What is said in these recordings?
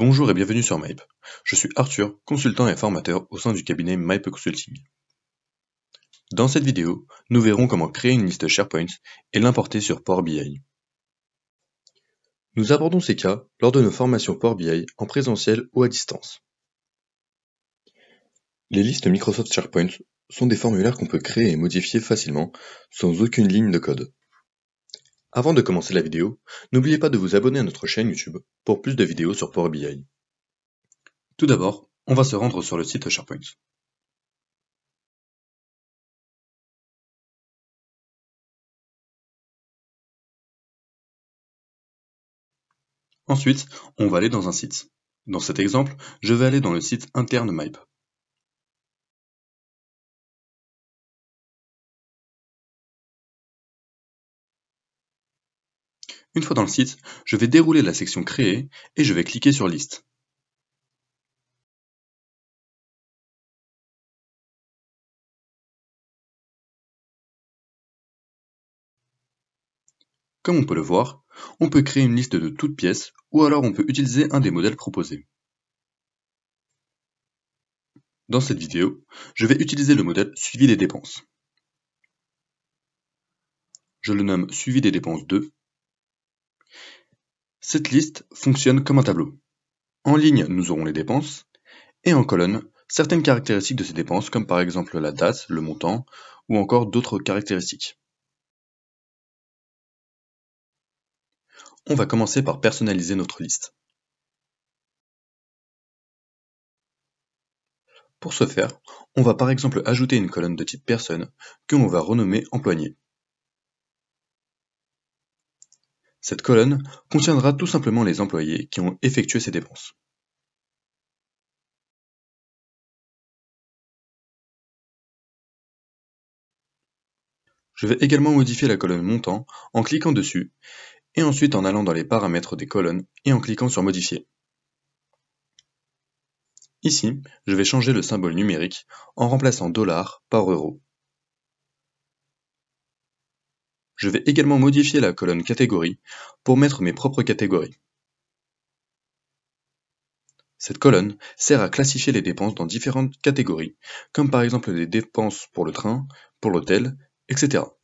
Bonjour et bienvenue sur MAIP. Je suis Arthur, consultant et formateur au sein du cabinet MAIP Consulting. Dans cette vidéo, nous verrons comment créer une liste SharePoint et l'importer sur Power BI. Nous abordons ces cas lors de nos formations Power BI en présentiel ou à distance. Les listes Microsoft SharePoint sont des formulaires qu'on peut créer et modifier facilement sans aucune ligne de code. Avant de commencer la vidéo, n'oubliez pas de vous abonner à notre chaîne YouTube pour plus de vidéos sur Power BI. Tout d'abord, on va se rendre sur le site SharePoint. Ensuite, on va aller dans un site. Dans cet exemple, je vais aller dans le site interne MAIP. Une fois dans le site, je vais dérouler la section Créer et je vais cliquer sur Liste. Comme on peut le voir, on peut créer une liste de toutes pièces ou alors on peut utiliser un des modèles proposés. Dans cette vidéo, je vais utiliser le modèle Suivi des dépenses. Je le nomme Suivi des dépenses 2 cette liste fonctionne comme un tableau. En ligne, nous aurons les dépenses, et en colonne, certaines caractéristiques de ces dépenses, comme par exemple la date, le montant, ou encore d'autres caractéristiques. On va commencer par personnaliser notre liste. Pour ce faire, on va par exemple ajouter une colonne de type personne que l'on va renommer employé. Cette colonne contiendra tout simplement les employés qui ont effectué ces dépenses. Je vais également modifier la colonne montant en cliquant dessus et ensuite en allant dans les paramètres des colonnes et en cliquant sur modifier. Ici, je vais changer le symbole numérique en remplaçant dollar par euro. Je vais également modifier la colonne catégorie pour mettre mes propres catégories. Cette colonne sert à classifier les dépenses dans différentes catégories, comme par exemple les dépenses pour le train, pour l'hôtel, etc.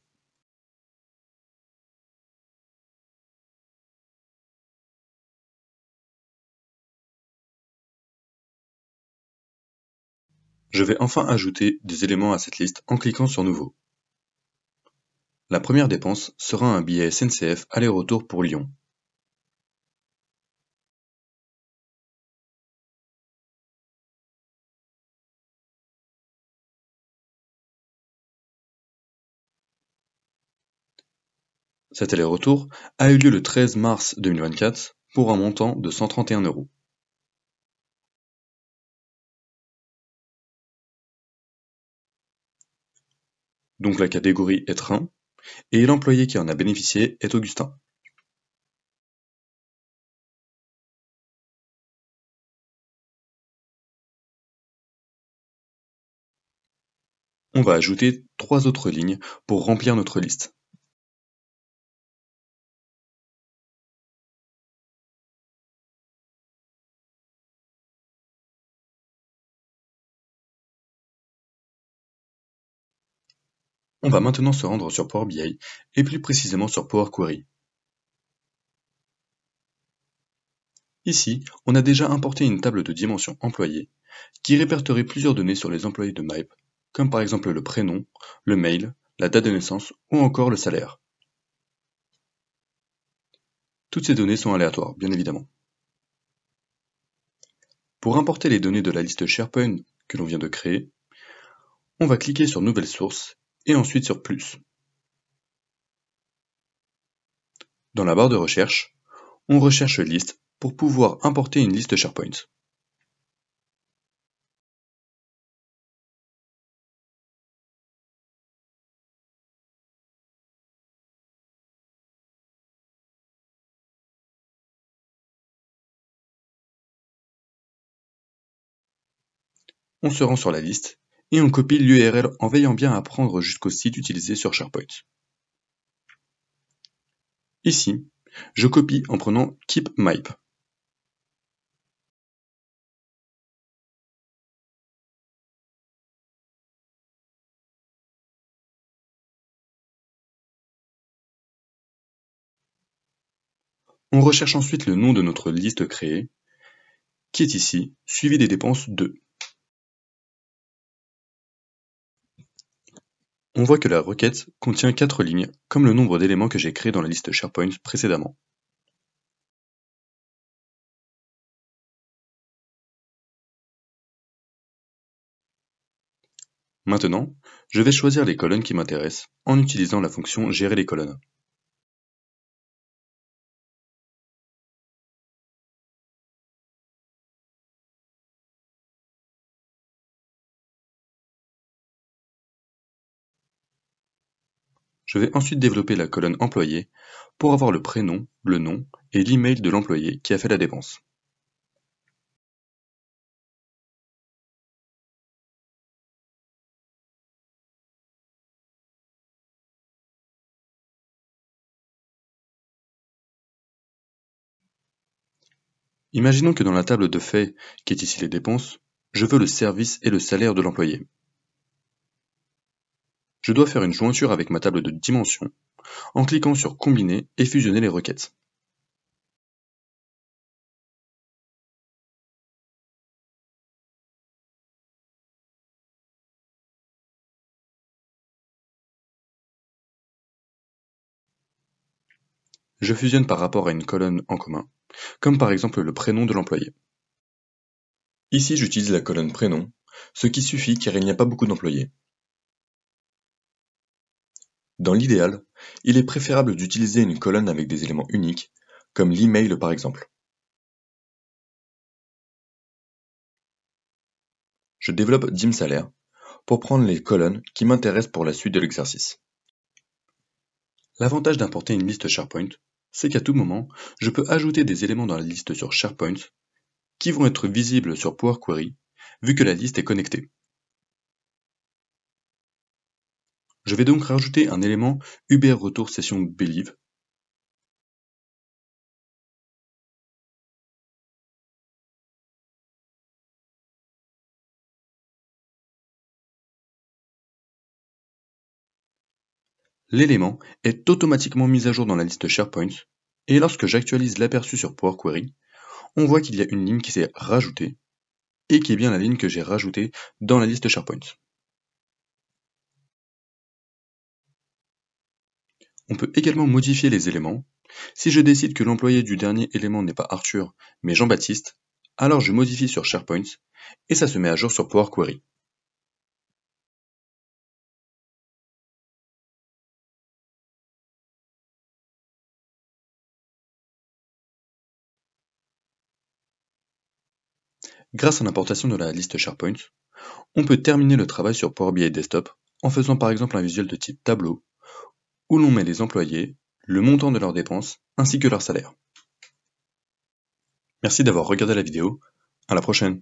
Je vais enfin ajouter des éléments à cette liste en cliquant sur Nouveau. La première dépense sera un billet SNCF aller-retour pour Lyon. Cet aller-retour a eu lieu le 13 mars 2024 pour un montant de 131 euros. Donc la catégorie est train et l'employé qui en a bénéficié est Augustin. On va ajouter trois autres lignes pour remplir notre liste. On va maintenant se rendre sur Power BI et plus précisément sur Power Query. Ici, on a déjà importé une table de dimension employés qui répertorie plusieurs données sur les employés de MAIP, comme par exemple le prénom, le mail, la date de naissance ou encore le salaire. Toutes ces données sont aléatoires, bien évidemment. Pour importer les données de la liste SharePoint que l'on vient de créer, on va cliquer sur Nouvelle source et ensuite sur Plus. Dans la barre de recherche, on recherche Liste pour pouvoir importer une liste SharePoint. On se rend sur la liste et on copie l'URL en veillant bien à prendre jusqu'au site utilisé sur SharePoint. Ici, je copie en prenant Keep On recherche ensuite le nom de notre liste créée, qui est ici suivi des dépenses de. On voit que la requête contient 4 lignes, comme le nombre d'éléments que j'ai créés dans la liste SharePoint précédemment. Maintenant, je vais choisir les colonnes qui m'intéressent en utilisant la fonction Gérer les colonnes. Je vais ensuite développer la colonne Employé pour avoir le prénom, le nom et l'email de l'employé qui a fait la dépense. Imaginons que dans la table de faits, qui est ici les dépenses, je veux le service et le salaire de l'employé. Je dois faire une jointure avec ma table de dimensions en cliquant sur Combiner et fusionner les requêtes. Je fusionne par rapport à une colonne en commun comme par exemple le prénom de l'employé. Ici j'utilise la colonne prénom, ce qui suffit car il n'y a pas beaucoup d'employés. Dans l'idéal, il est préférable d'utiliser une colonne avec des éléments uniques, comme l'email par exemple. Je développe DimSalaire pour prendre les colonnes qui m'intéressent pour la suite de l'exercice. L'avantage d'importer une liste SharePoint, c'est qu'à tout moment, je peux ajouter des éléments dans la liste sur SharePoint qui vont être visibles sur Power Query vu que la liste est connectée. Je vais donc rajouter un élément Uber Retour Session Believe L'élément est automatiquement mis à jour dans la liste SharePoint, et lorsque j'actualise l'aperçu sur Power Query, on voit qu'il y a une ligne qui s'est rajoutée, et qui est bien la ligne que j'ai rajoutée dans la liste SharePoint. On peut également modifier les éléments. Si je décide que l'employé du dernier élément n'est pas Arthur, mais Jean-Baptiste, alors je modifie sur SharePoint, et ça se met à jour sur Power Query. Grâce à l'importation de la liste SharePoint, on peut terminer le travail sur Power BI Desktop en faisant par exemple un visuel de type tableau, où l'on met les employés, le montant de leurs dépenses, ainsi que leur salaire. Merci d'avoir regardé la vidéo, à la prochaine